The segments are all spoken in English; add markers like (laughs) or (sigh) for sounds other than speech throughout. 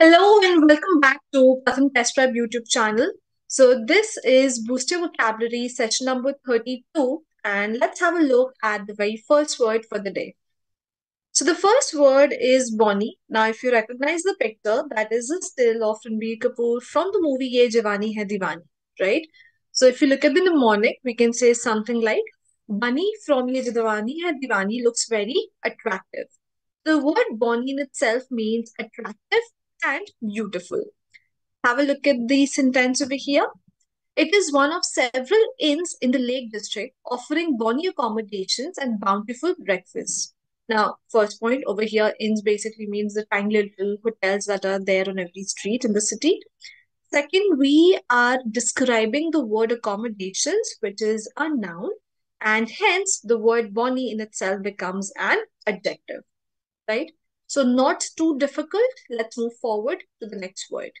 Hello and welcome back to Pratham Test Prep YouTube channel. So this is Boost Your Vocabulary session number 32 and let's have a look at the very first word for the day. So the first word is bonny. Now if you recognize the picture, that is a still of Ranbir Kapoor from the movie Ye Jawani Hai Diwani, right? So if you look at the mnemonic, we can say something like Bunny from Ye Jawani Hai Diwani looks very attractive. The word bonny in itself means attractive and beautiful. Have a look at the sentence over here. It is one of several inns in the Lake District offering bonny accommodations and bountiful breakfasts. Now, first point over here, inns basically means the tiny little hotels that are there on every street in the city. Second, we are describing the word accommodations, which is a noun, and hence the word bonny in itself becomes an adjective, right? So not too difficult. Let's move forward to the next word.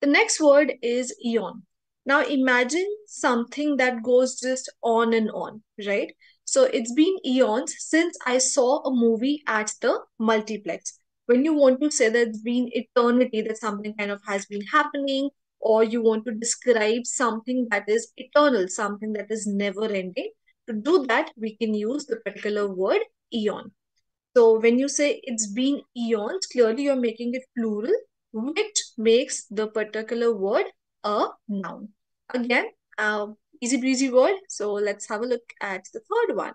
The next word is eon. Now imagine something that goes just on and on, right? So it's been eons since I saw a movie at the multiplex. When you want to say that it's been eternity, that something kind of has been happening, or you want to describe something that is eternal, something that is never ending, to do that, we can use the particular word eon. So when you say it's been eons, clearly you're making it plural, which makes the particular word a noun. Again, uh, easy breezy word. So let's have a look at the third one.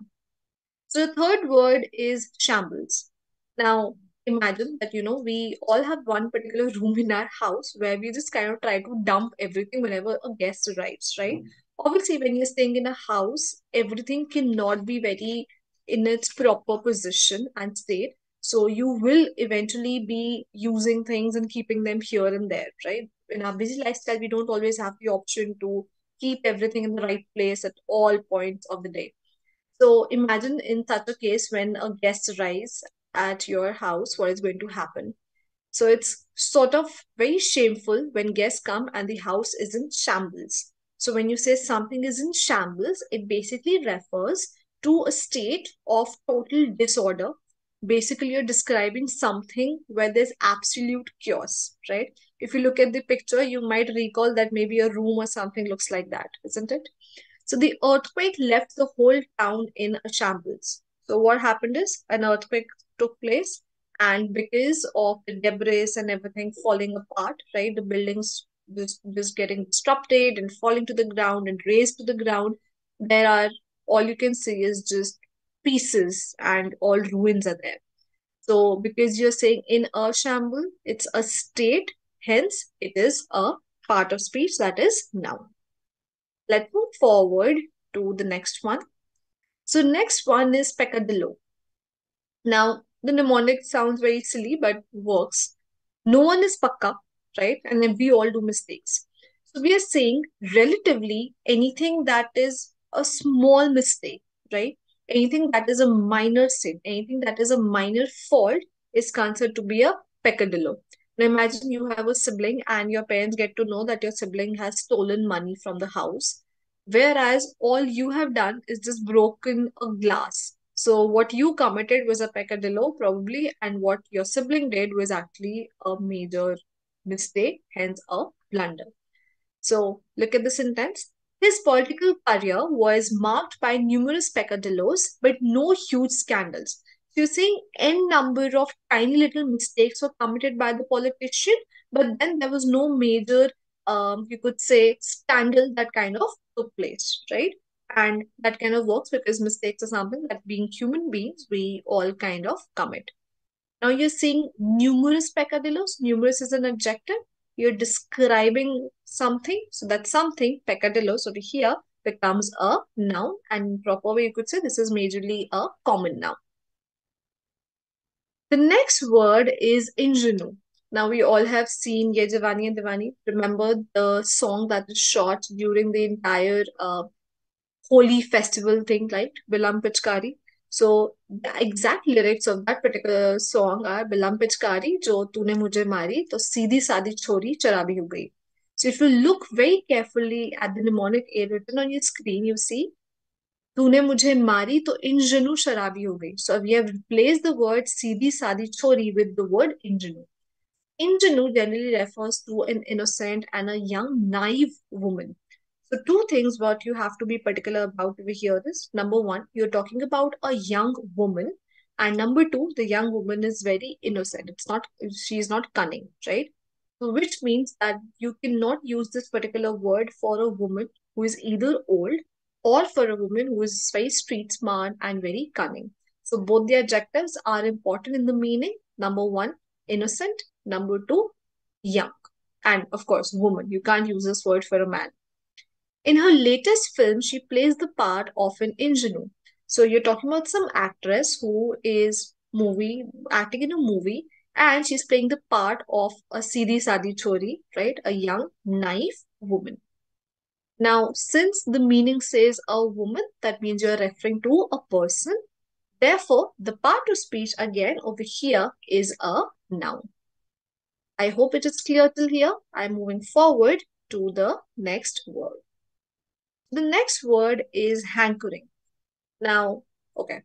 So the third word is shambles. Now, imagine that, you know, we all have one particular (laughs) room in our house where we just kind of try to dump everything whenever a guest arrives, right? Obviously, when you're staying in a house, everything cannot be very in its proper position and state. So you will eventually be using things and keeping them here and there, right? In our busy lifestyle, we don't always have the option to keep everything in the right place at all points of the day. So imagine in such a case when a guest arrives at your house, what is going to happen? So it's sort of very shameful when guests come and the house is in shambles. So when you say something is in shambles, it basically refers to a state of total disorder. Basically, you're describing something where there's absolute chaos, right? If you look at the picture, you might recall that maybe a room or something looks like that, isn't it? So the earthquake left the whole town in a shambles. So what happened is an earthquake took place, and because of the debris and everything falling apart, right, the buildings just, just getting disrupted and falling to the ground and razed to the ground, there are all you can see is just pieces and all ruins are there. So because you're saying in a shamble, it's a state, hence it is a part of speech that is noun. Let's move forward to the next one. So next one is peccadillo. Now the mnemonic sounds very silly but works. No one is pakka, right? And then we all do mistakes. So we are saying relatively anything that is a small mistake, right? Anything that is a minor sin, anything that is a minor fault is considered to be a peccadillo. Now imagine you have a sibling and your parents get to know that your sibling has stolen money from the house, whereas all you have done is just broken a glass. So what you committed was a peccadillo probably, and what your sibling did was actually a major mistake, hence a blunder. So look at the sentence. His political career was marked by numerous peccadillos, but no huge scandals. So you're saying n number of tiny little mistakes were committed by the politician, but then there was no major, um, you could say, scandal that kind of took place, right? And that kind of works because mistakes are something that being human beings, we all kind of commit. Now you're seeing numerous peccadillos. Numerous is an adjective you're describing something. So that something, peccadillos over here, becomes a noun. And proper way you could say this is majorly a common noun. The next word is ingenue. Now we all have seen Ye and Diwani. Remember the song that is shot during the entire uh, Holi festival thing, right? Balam Pichkari. So exact lyrics of that particular song are Balam Pichkari जो तूने मुझे मारी तो सीधी सादी छोरी चराबी हो गई। So if you look very carefully at the mnemonic a written on your screen you see तूने मुझे मारी तो इंजनू शराबी हो गई। So we have replace the word सीधी सादी छोरी with the word इंजनू। इंजनू generally refers to an innocent and a young naive woman So, two things what you have to be particular about over here is number one, you're talking about a young woman, and number two, the young woman is very innocent. It's not, she is not cunning, right? So, which means that you cannot use this particular word for a woman who is either old or for a woman who is very street smart and very cunning. So, both the adjectives are important in the meaning. Number one, innocent. Number two, young. And of course, woman. You can't use this word for a man. In her latest film, she plays the part of an ingenue. So you're talking about some actress who is movie acting in a movie and she's playing the part of a Sidi Sadi Chori, right? A young, naive woman. Now, since the meaning says a woman, that means you're referring to a person. Therefore, the part of speech again over here is a noun. I hope it is clear till here. I'm moving forward to the next word. The next word is hankering. Now, okay,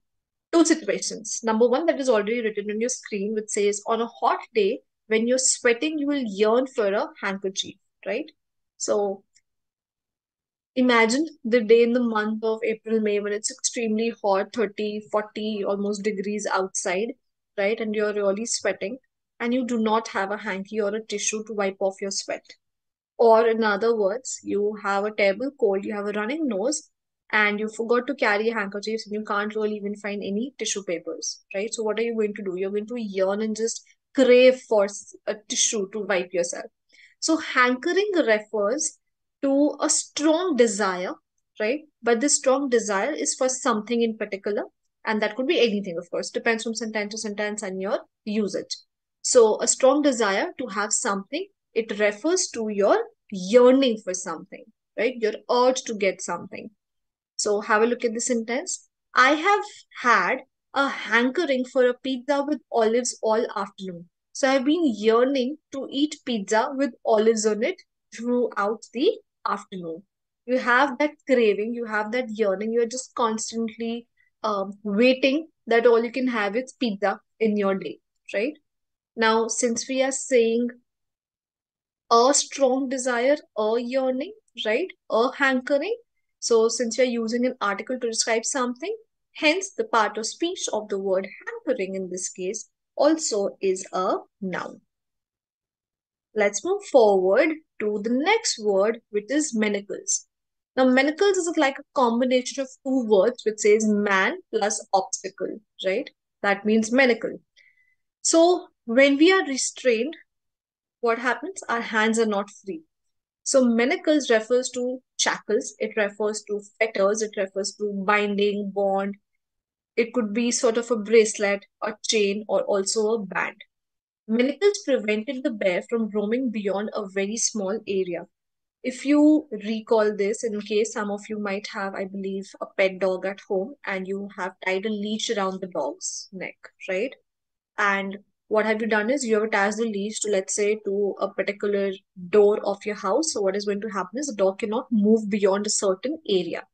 two situations. Number one, that is already written on your screen, which says, on a hot day, when you're sweating, you will yearn for a handkerchief, right? So, imagine the day in the month of April, May, when it's extremely hot, 30, 40, almost degrees outside, right? And you're really sweating, and you do not have a hanky or a tissue to wipe off your sweat. Or, in other words, you have a terrible cold, you have a running nose, and you forgot to carry a handkerchief and you can't really even find any tissue papers, right? So, what are you going to do? You're going to yearn and just crave for a tissue to wipe yourself. So, hankering refers to a strong desire, right? But this strong desire is for something in particular, and that could be anything, of course, depends from sentence to sentence and your usage. So, a strong desire to have something it refers to your yearning for something, right? Your urge to get something. So have a look at the sentence. I have had a hankering for a pizza with olives all afternoon. So I've been yearning to eat pizza with olives on it throughout the afternoon. You have that craving, you have that yearning, you're just constantly um, waiting that all you can have is pizza in your day, right? Now, since we are saying a strong desire, a yearning, right? A hankering. So since we are using an article to describe something, hence the part of speech of the word hankering in this case also is a noun. Let's move forward to the next word, which is manacles. Now, manacles is like a combination of two words which says man plus obstacle, right? That means manacle. So, when we are restrained, what happens? Our hands are not free. So manacles refers to shackles, it refers to fetters, it refers to binding, bond. It could be sort of a bracelet, a chain, or also a band. Manacles prevented the bear from roaming beyond a very small area. If you recall this, in case some of you might have, I believe, a pet dog at home and you have tied a leash around the dog's neck, right? And what have you done is you have attached the leash to let's say to a particular door of your house. So what is going to happen is the dog cannot move beyond a certain area.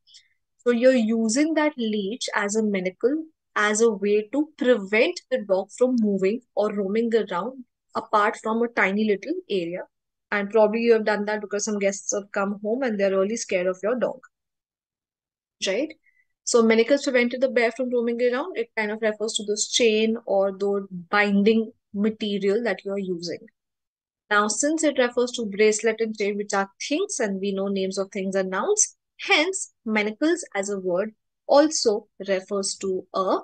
So you're using that leash as a manacle as a way to prevent the dog from moving or roaming around apart from a tiny little area. And probably you have done that because some guests have come home and they're really scared of your dog. Right? So manacles prevented the bear from roaming around. It kind of refers to this chain or the binding material that you are using. Now, since it refers to bracelet and chain, which are things, and we know names of things are nouns, hence manacles as a word also refers to a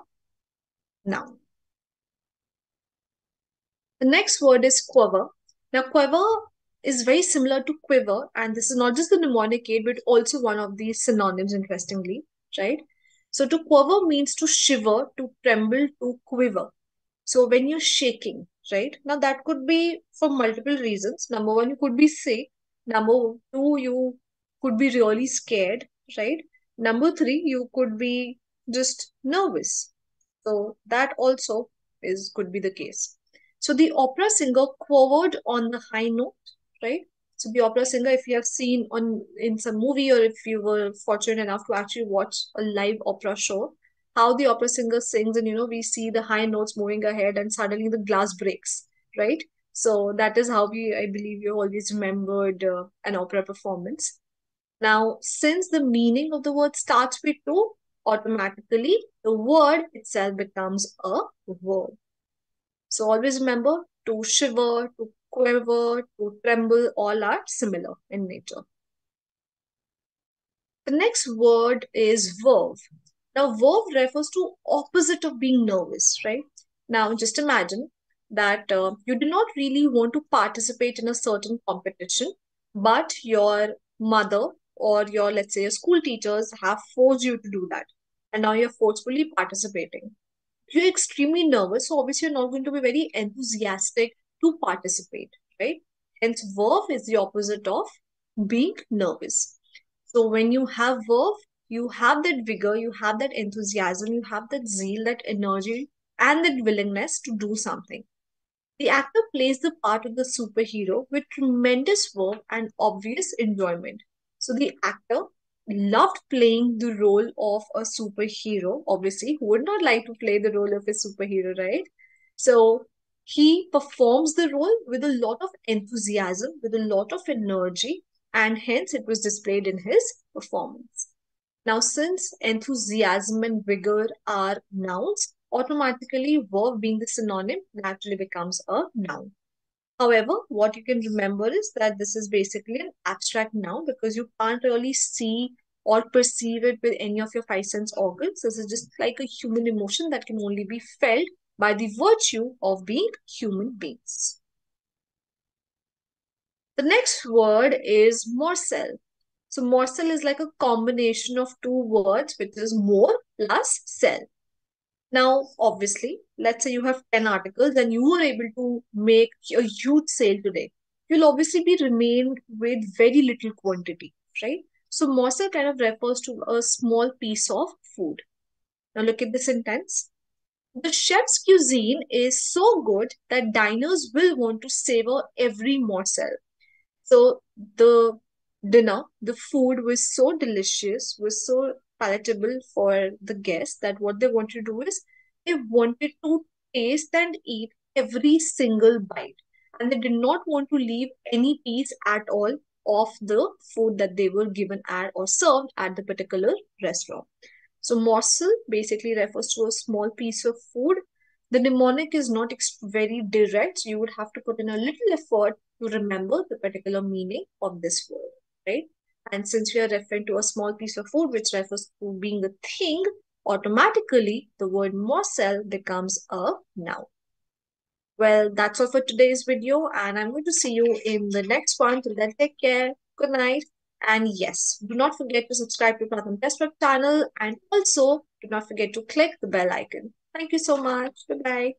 noun. The next word is quiver. Now, quiver is very similar to quiver, and this is not just the mnemonic aid, but also one of the synonyms, interestingly, right? So to quiver means to shiver, to tremble, to quiver. So when you're shaking, right? Now that could be for multiple reasons. Number one, you could be sick. Number two, you could be really scared, right? Number three, you could be just nervous. So that also is could be the case. So the opera singer quivered on the high note, right? So the opera singer, if you have seen on in some movie or if you were fortunate enough to actually watch a live opera show, how the opera singer sings and you know we see the high notes moving ahead and suddenly the glass breaks, right? So that is how we, I believe, you always remembered uh, an opera performance. Now, since the meaning of the word starts with to, automatically the word itself becomes a verb. So always remember to shiver, to quiver, to tremble, all are similar in nature. The next word is verve. Now, verve refers to opposite of being nervous, right? Now, just imagine that uh, you do not really want to participate in a certain competition, but your mother or your, let's say, your school teachers have forced you to do that. And now you're forcefully participating. You're extremely nervous, so obviously you're not going to be very enthusiastic to participate, right? Hence, verve is the opposite of being nervous. So when you have verve, you have that vigor, you have that enthusiasm, you have that zeal, that energy, and that willingness to do something. The actor plays the part of the superhero with tremendous verve and obvious enjoyment. So the actor loved playing the role of a superhero. Obviously, who would not like to play the role of a superhero, right? So he performs the role with a lot of enthusiasm, with a lot of energy, and hence it was displayed in his performance. Now, since enthusiasm and vigor are nouns, automatically verve being the synonym naturally becomes a noun. However, what you can remember is that this is basically an abstract noun because you can't really see or perceive it with any of your five sense organs. This is just like a human emotion that can only be felt by the virtue of being human beings. The next word is morsel. So morsel is like a combination of two words, which is more plus cell. Now, obviously, let's say you have 10 articles and you are able to make a huge sale today. You'll obviously be remained with very little quantity, right? So morsel kind of refers to a small piece of food. Now look at the sentence. The chef's cuisine is so good that diners will want to savor every morsel. So the dinner, the food was so delicious, was so palatable for the guests that what they wanted to do is they wanted to taste and eat every single bite. And they did not want to leave any piece at all of the food that they were given at or served at the particular restaurant. So morsel basically refers to a small piece of food the mnemonic is not very direct. You would have to put in a little effort to remember the particular meaning of this word, right? And since we are referring to a small piece of food, which refers to being a thing, automatically the word morsel becomes a noun. Well, that's all for today's video, and I'm going to see you in the next one. Till then, take care. Good night. And yes, do not forget to subscribe to Pratham Test Prep channel and also do not forget to click the bell icon. Thank you so much. Goodbye.